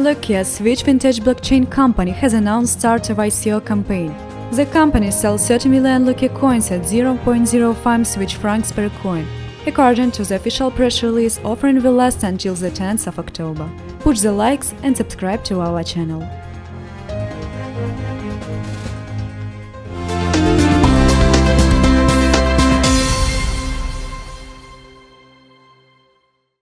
Lykke, Swiss Fintech Blockchain company has announced start of ICO campaign. The company sells 30 million Lykke coins at 0.05 Swiss francs per coin, according to the official press release offering will last until the 10th of October. Push the likes and subscribe to our channel.